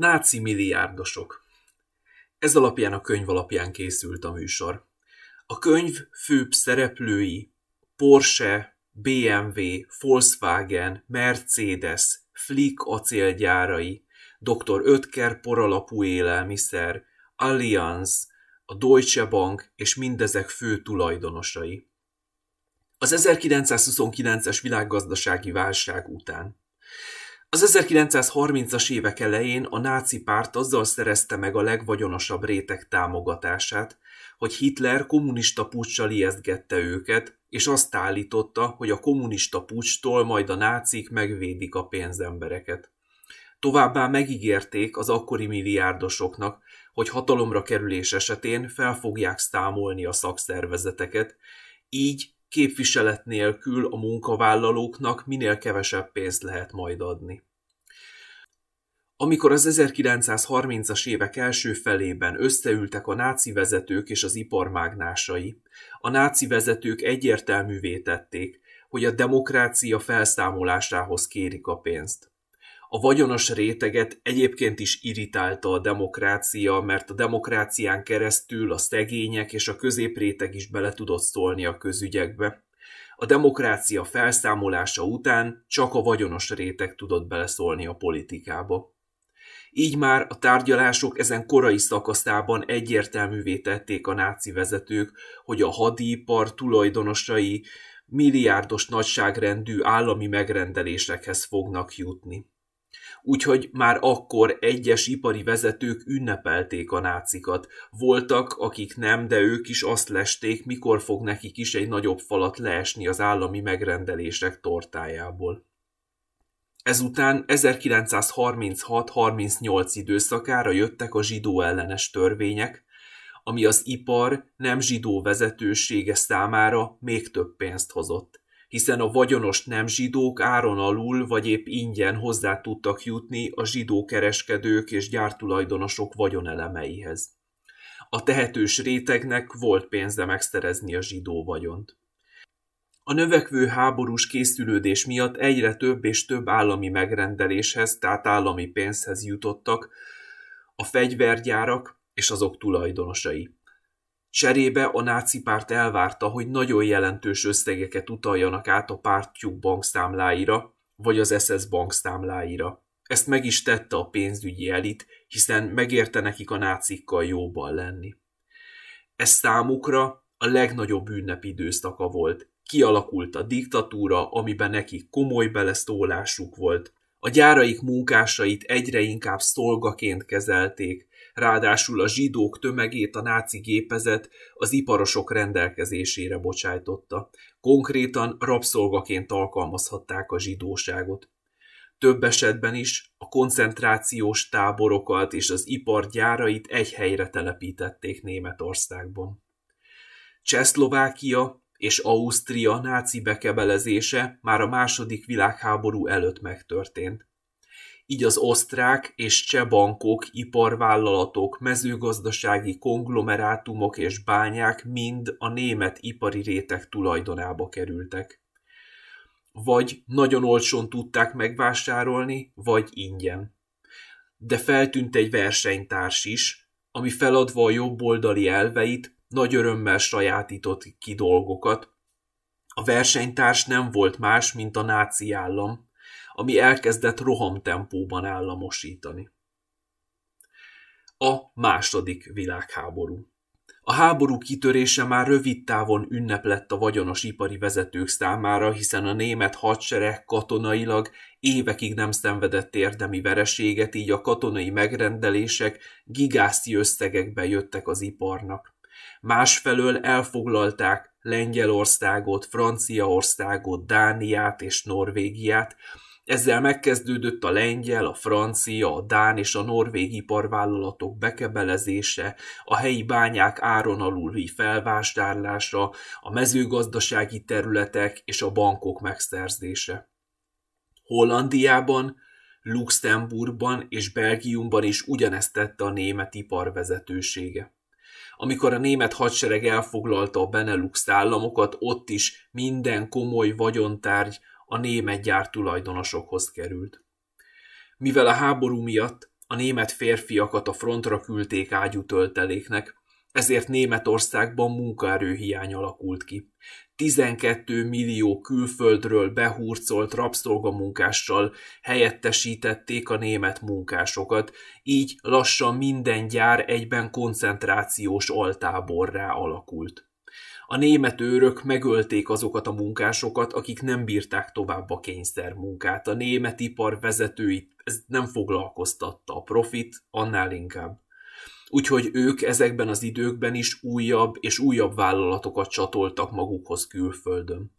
Náci milliárdosok. Ez alapján a könyv alapján készült a műsor. A könyv főbb szereplői Porsche, BMW, Volkswagen, Mercedes, Flick acélgyárai, Dr. Ötker poralapú élelmiszer, Allianz, a Deutsche Bank és mindezek fő tulajdonosai. Az 1929-es világgazdasági válság után az 1930-as évek elején a náci párt azzal szerezte meg a legvagyonosabb réteg támogatását, hogy Hitler kommunista puccsal ijesztgette őket, és azt állította, hogy a kommunista pucstól majd a nácik megvédik a pénzembereket. Továbbá megígérték az akkori milliárdosoknak, hogy hatalomra kerülés esetén fel fogják számolni a szakszervezeteket, így képviselet nélkül a munkavállalóknak minél kevesebb pénzt lehet majd adni. Amikor az 1930-as évek első felében összeültek a náci vezetők és az iparmágnásai, a náci vezetők egyértelművé tették, hogy a demokrácia felszámolásához kérik a pénzt. A vagyonos réteget egyébként is irritálta a demokrácia, mert a demokrácián keresztül a szegények és a középréteg is bele tudott szólni a közügyekbe. A demokrácia felszámolása után csak a vagyonos réteg tudott beleszólni a politikába. Így már a tárgyalások ezen korai szakaszában egyértelművé tették a náci vezetők, hogy a hadipar tulajdonosai milliárdos nagyságrendű állami megrendelésekhez fognak jutni úgyhogy már akkor egyes ipari vezetők ünnepelték a nácikat. Voltak, akik nem, de ők is azt lesték, mikor fog nekik is egy nagyobb falat leesni az állami megrendelések tortájából. Ezután 1936-38 időszakára jöttek a zsidó ellenes törvények, ami az ipar nem zsidó vezetősége számára még több pénzt hozott hiszen a vagyonos nem zsidók áron alul vagy épp ingyen hozzá tudtak jutni a zsidó kereskedők és gyártulajdonosok vagyonelemeihez. A tehetős rétegnek volt pénze megszerezni a zsidó vagyont. A növekvő háborús készülődés miatt egyre több és több állami megrendeléshez, tehát állami pénzhez jutottak a fegyvergyárak és azok tulajdonosai. Cserébe a náci párt elvárta, hogy nagyon jelentős összegeket utaljanak át a pártjuk bankszámláira, vagy az SS bankszámláira. Ezt meg is tette a pénzügyi elit, hiszen megérte nekik a nácikkal jóban lenni. Ez számukra a legnagyobb ünnep időszaka volt. Kialakult a diktatúra, amiben nekik komoly beleszólásuk volt. A gyáraik munkásait egyre inkább szolgaként kezelték, ráadásul a zsidók tömegét a náci gépezet az iparosok rendelkezésére bocsájtotta. Konkrétan rabszolgaként alkalmazhatták a zsidóságot. Több esetben is a koncentrációs táborokat és az ipar gyárait egy helyre telepítették Németországban. Csehszlovákia és Ausztria náci bekebelezése már a második világháború előtt megtörtént így az osztrák és cseh bankok, iparvállalatok, mezőgazdasági konglomerátumok és bányák mind a német ipari réteg tulajdonába kerültek. Vagy nagyon olcsón tudták megvásárolni, vagy ingyen. De feltűnt egy versenytárs is, ami feladva a jobboldali elveit, nagy örömmel sajátított ki dolgokat. A versenytárs nem volt más, mint a náci állam, ami elkezdett rohamtempóban államosítani. A második világháború. A háború kitörése már rövid távon ünnep lett a vagyonos ipari vezetők számára, hiszen a német hadsereg katonailag évekig nem szenvedett érdemi vereséget, így a katonai megrendelések gigászi összegekbe jöttek az iparnak. Másfelől elfoglalták Lengyelországot, Franciaországot, Dániát és Norvégiát, ezzel megkezdődött a lengyel, a francia, a dán és a norvég iparvállalatok bekebelezése, a helyi bányák áron aluli felvásárlása, a mezőgazdasági területek és a bankok megszerzése. Hollandiában, Luxemburgban és Belgiumban is ugyanezt tette a német ipar vezetősége. Amikor a német hadsereg elfoglalta a Benelux államokat, ott is minden komoly vagyontárgy a német gyártulajdonosokhoz került. Mivel a háború miatt a német férfiakat a frontra küldték ágyútölteléknek, ezért Németországban munkaerőhiány alakult ki. 12 millió külföldről behurcolt rabszolgamunkással helyettesítették a német munkásokat, így lassan minden gyár egyben koncentrációs altáborrá alakult. A német őrök megölték azokat a munkásokat, akik nem bírták tovább a kényszermunkát. A német ipar vezetőit ez nem foglalkoztatta, a profit annál inkább. Úgyhogy ők ezekben az időkben is újabb és újabb vállalatokat csatoltak magukhoz külföldön.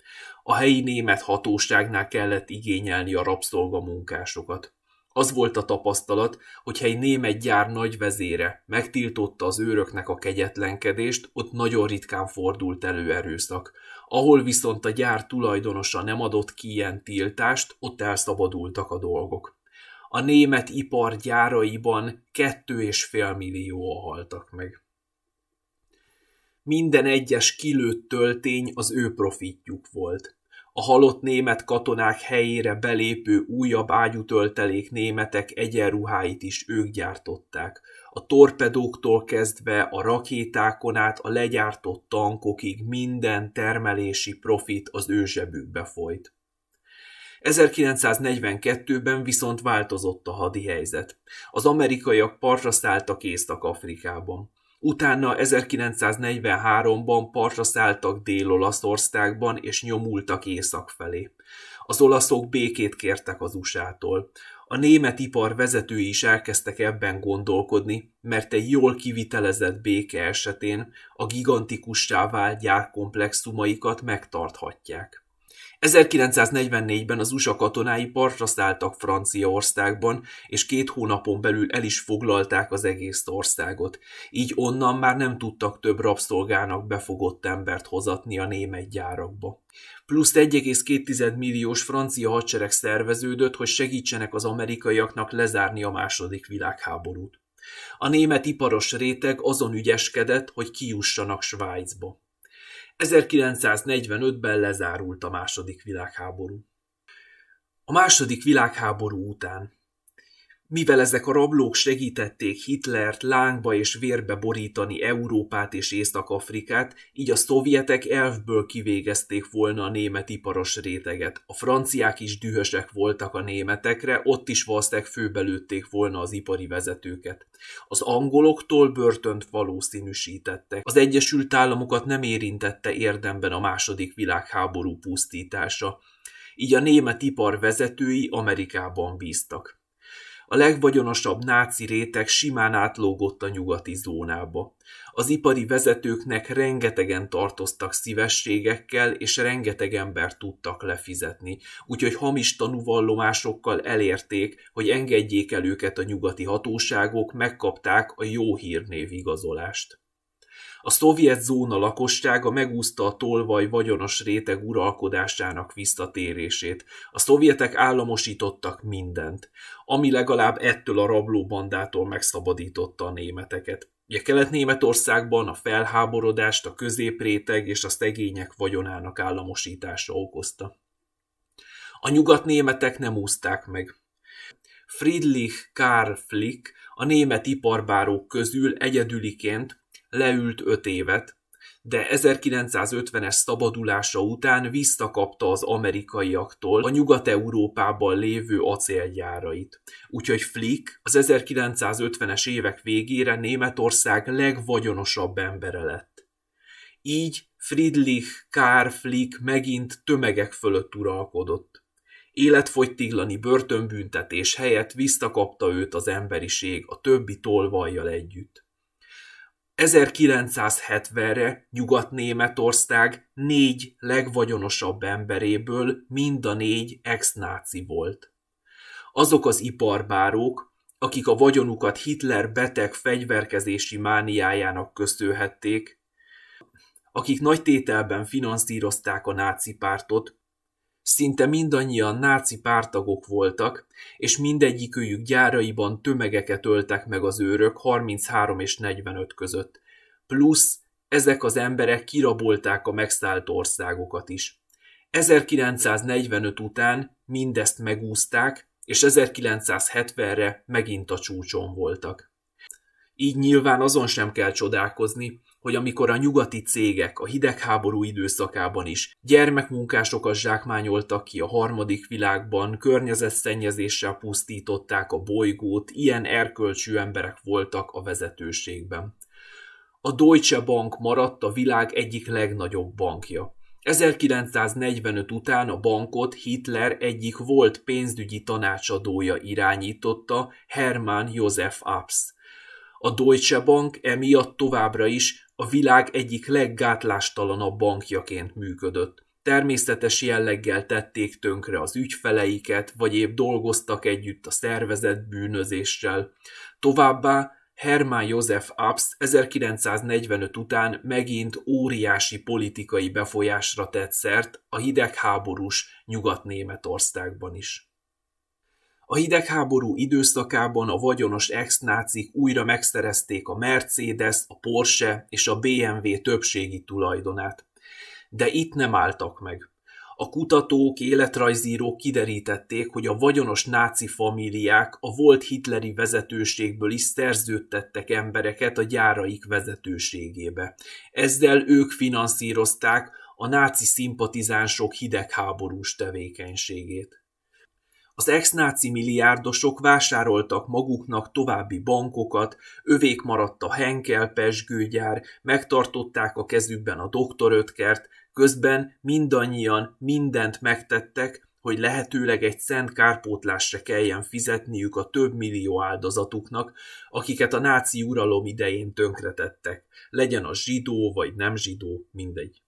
A helyi német hatóságnál kellett igényelni a rabszolgamunkásokat. Az volt a tapasztalat, hogy egy német gyár nagy vezére megtiltotta az őröknek a kegyetlenkedést, ott nagyon ritkán fordult elő erőszak. Ahol viszont a gyár tulajdonosa nem adott ki ilyen tiltást, ott elszabadultak a dolgok. A német ipar gyáraiban kettő és fél millió haltak meg. Minden egyes kilőtt töltény az ő profitjuk volt. A halott német katonák helyére belépő újabb ágyutöltelék németek egyenruháit is ők gyártották. A torpedóktól kezdve a rakétákon át a legyártott tankokig minden termelési profit az ő zsebükbe folyt. 1942-ben viszont változott a hadi helyzet. Az amerikaiak partra szálltak Észak-Afrikában. Utána 1943-ban partra szálltak Dél-Olaszországban és nyomultak észak felé. Az olaszok békét kértek az USA-tól. A német ipar vezetői is elkezdtek ebben gondolkodni, mert egy jól kivitelezett béke esetén a gigantikussá vált gyárkomplexumaikat megtarthatják. 1944-ben az USA katonái partra szálltak Franciaországban, és két hónapon belül el is foglalták az egész országot. Így onnan már nem tudtak több rabszolgának befogott embert hozatni a német gyárakba. Plusz 1,2 milliós francia hadsereg szerveződött, hogy segítsenek az amerikaiaknak lezárni a második világháborút. A német iparos réteg azon ügyeskedett, hogy kijussanak Svájcba. 1945-ben lezárult a második világháború. A második világháború után mivel ezek a rablók segítették Hitlert lángba és vérbe borítani Európát és Észak-Afrikát, így a szovjetek elfből kivégezték volna a német iparos réteget. A franciák is dühösek voltak a németekre, ott is valószínűleg főbelőtték volna az ipari vezetőket. Az angoloktól börtönt valószínűsítettek. Az Egyesült Államokat nem érintette érdemben a második világháború pusztítása. Így a német ipar vezetői Amerikában bíztak. A legvagyonosabb náci réteg simán átlógott a nyugati zónába. Az ipari vezetőknek rengetegen tartoztak szívességekkel, és rengeteg embert tudtak lefizetni, úgyhogy hamis tanúvallomásokkal elérték, hogy engedjék el őket a nyugati hatóságok, megkapták a jó hírnév igazolást. A szovjet zóna lakossága megúszta a tolvaj vagyonos réteg uralkodásának visszatérését. A szovjetek államosítottak mindent, ami legalább ettől a rablóbandától megszabadította a németeket. Ugye Kelet-Németországban a felháborodást a középréteg és a szegények vagyonának államosítása okozta. A nyugatnémetek nem úzták meg. Friedrich Karl Flick a német iparbárók közül egyedüliként leült öt évet, de 1950-es szabadulása után visszakapta az amerikaiaktól a Nyugat-Európában lévő acélgyárait. Úgyhogy Flick az 1950-es évek végére Németország legvagyonosabb embere lett. Így Friedrich Karl Flick megint tömegek fölött uralkodott. Életfogytiglani börtönbüntetés helyett visszakapta őt az emberiség a többi tolvajjal együtt. 1970-re Nyugat-Németország négy legvagyonosabb emberéből mind a négy ex-náci volt. Azok az iparbárók, akik a vagyonukat Hitler beteg fegyverkezési mániájának köszönhették, akik nagy tételben finanszírozták a náci pártot, Szinte mindannyian náci pártagok voltak, és mindegyikőjük gyáraiban tömegeket öltek meg az őrök 33 és 45 között. Plusz ezek az emberek kirabolták a megszállt országokat is. 1945 után mindezt megúzták, és 1970-re megint a csúcson voltak. Így nyilván azon sem kell csodálkozni, hogy amikor a nyugati cégek a hidegháború időszakában is gyermekmunkásokat zsákmányoltak ki a harmadik világban, környezetszennyezéssel pusztították a bolygót, ilyen erkölcsű emberek voltak a vezetőségben. A Deutsche Bank maradt a világ egyik legnagyobb bankja. 1945 után a bankot Hitler egyik volt pénzügyi tanácsadója irányította, Hermann Josef Abs. A Deutsche Bank emiatt továbbra is a világ egyik leggátlástalanabb bankjaként működött. Természetes jelleggel tették tönkre az ügyfeleiket, vagy épp dolgoztak együtt a szervezett bűnözéssel. Továbbá Hermann Josef Abs 1945 után megint óriási politikai befolyásra tett szert a hidegháborús Nyugat-Németországban is. A hidegháború időszakában a vagyonos ex-nácik újra megszerezték a Mercedes, a Porsche és a BMW többségi tulajdonát. De itt nem álltak meg. A kutatók, életrajzírók kiderítették, hogy a vagyonos náci famíliák a volt hitleri vezetőségből is szerződtettek embereket a gyáraik vezetőségébe. Ezzel ők finanszírozták a náci szimpatizánsok hidegháborús tevékenységét. Az ex-náci milliárdosok vásároltak maguknak további bankokat, övék maradt a Henkel pesgőgyár, megtartották a kezükben a doktorötkert, közben mindannyian mindent megtettek, hogy lehetőleg egy szent kárpótlásra kelljen fizetniük a több millió áldozatuknak, akiket a náci uralom idején tönkretettek, legyen a zsidó vagy nem zsidó, mindegy.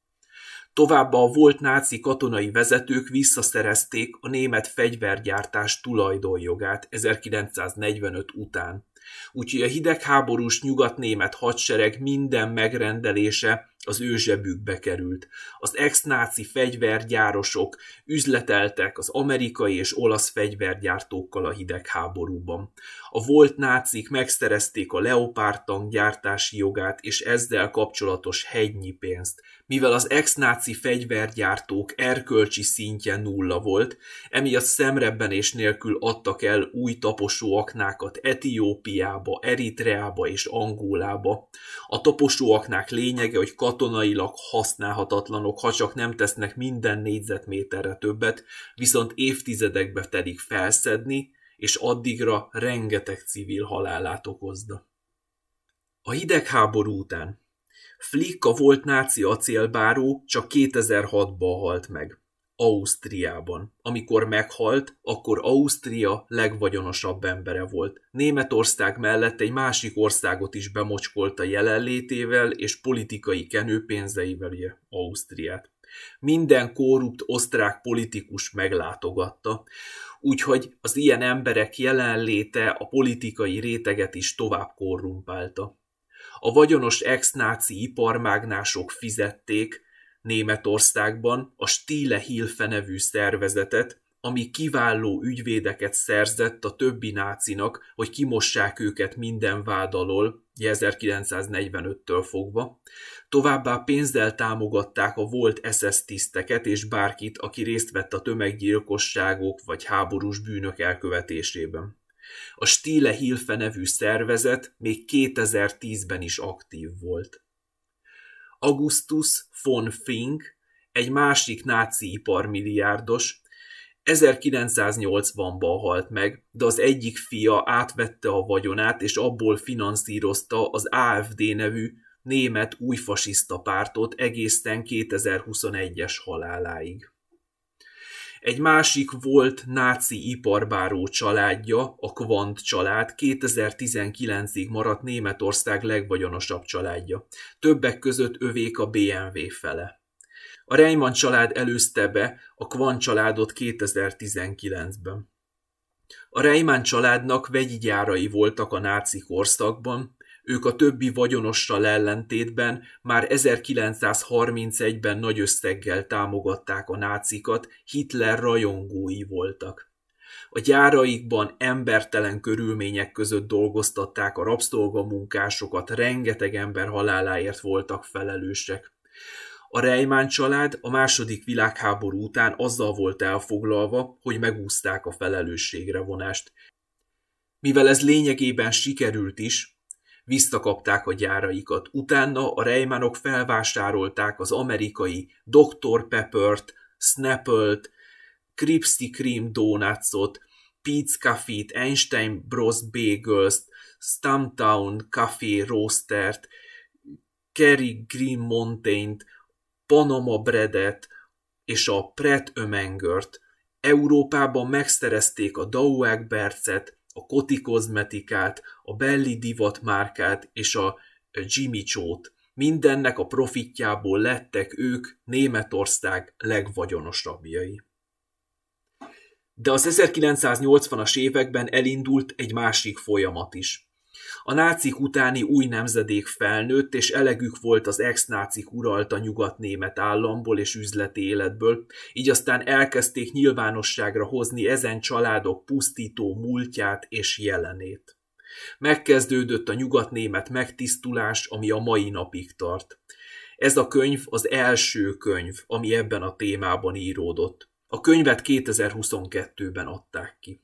Továbbá a volt náci katonai vezetők visszaszerezték a német fegyvergyártás tulajdonjogát 1945 után. Úgyhogy a hidegháborús nyugat-német hadsereg minden megrendelése az ő zsebükbe került. Az ex-náci fegyvergyárosok üzleteltek az amerikai és olasz fegyvergyártókkal a hidegháborúban. A volt nácik megszerezték a Leopard tank gyártási jogát és ezzel kapcsolatos hegynyi pénzt. Mivel az ex-náci fegyvergyártók erkölcsi szintje nulla volt, emiatt szemrebbenés nélkül adtak el új taposóaknákat Etiópiába, Eritreába és Angólába. A taposóaknák lényege, hogy katonailag használhatatlanok, ha csak nem tesznek minden négyzetméterre többet, viszont évtizedekbe telik felszedni, és addigra rengeteg civil halálát okozna. A hidegháború után Flick volt náci acélbáró csak 2006-ban halt meg. Ausztriában. Amikor meghalt, akkor Ausztria legvagyonosabb embere volt. Németország mellett egy másik országot is bemocskolta jelenlétével és politikai kenőpénzeivel Ausztriát. Minden korrupt osztrák politikus meglátogatta, úgyhogy az ilyen emberek jelenléte a politikai réteget is tovább korrumpálta. A vagyonos ex-náci iparmágnások fizették, Németországban a Stile Hilfe nevű szervezetet, ami kiváló ügyvédeket szerzett a többi nácinak, hogy kimossák őket minden vád alól, 1945-től fogva. Továbbá pénzzel támogatták a volt SS tiszteket és bárkit, aki részt vett a tömeggyilkosságok vagy háborús bűnök elkövetésében. A Stile Hilfe nevű szervezet még 2010-ben is aktív volt. Augustus von Fink, egy másik náci iparmilliárdos, 1980-ban halt meg, de az egyik fia átvette a vagyonát, és abból finanszírozta az AFD nevű német újfasiszta pártot egészen 2021-es haláláig. Egy másik volt náci iparbáró családja, a Kvant család 2019-ig maradt Németország legvagyonosabb családja. Többek között övék a BMW fele. A Reimann család előzte be a Kvant családot 2019-ben. A Reimann családnak vegyi gyárai voltak a náci korszakban, ők a többi vagyonossal ellentétben már 1931-ben nagy összeggel támogatták a nácikat, Hitler rajongói voltak. A gyáraikban embertelen körülmények között dolgoztatták a rabszolgamunkásokat, rengeteg ember haláláért voltak felelősek. A Reimann család a második világháború után azzal volt elfoglalva, hogy megúzták a felelősségre vonást. Mivel ez lényegében sikerült is, visszakapták a gyáraikat. Utána a Reimannok felvásárolták az amerikai Dr. Pepper-t, Snapple-t, Krispy Kreme Donutsot, Pete's Coffee-t, Einstein Bros Bagels-t, Stumptown Café Roastert, Kerry Green Mountain-t, Panama Breadet és a Pret Ömengört. Európában megszerezték a Dauer Bercet, a Koti kozmetikát, a Belli divat márkát és a Jimmy Choo-t. Mindennek a profitjából lettek ők Németország legvagyonosabbjai. De az 1980-as években elindult egy másik folyamat is. A nácik utáni új nemzedék felnőtt, és elegük volt az ex-nácik uralta nyugat-német államból és üzleti életből, így aztán elkezdték nyilvánosságra hozni ezen családok pusztító múltját és jelenét. Megkezdődött a nyugatnémet megtisztulás, ami a mai napig tart. Ez a könyv az első könyv, ami ebben a témában íródott. A könyvet 2022-ben adták ki.